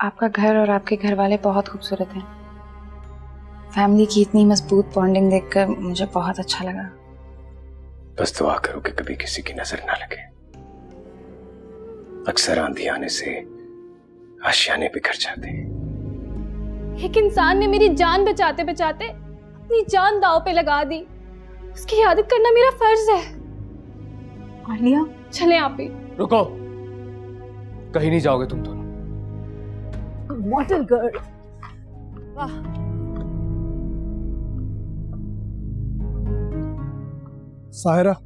आपका घर और आपके घर वाले बहुत खूबसूरत हैं। फैमिली की इतनी मज़बूत बॉन्डिंग देखकर मुझे बहुत अच्छा लगा। बस दुआ करो कि कभी किसी की नज़र ना लगे। अक्सर आंधी आने से आशियाने बिखर जाते एक इंसान ने मेरी जान बचाते बचाते अपनी जान दाव पे लगा दी। उसकी यादत करना मेरा फ़र्ज़ है। आलिया? चले आप ही। रुको। कहीं नहीं जाओगे तुम दोनों। mortal girl. Wow. Sahira,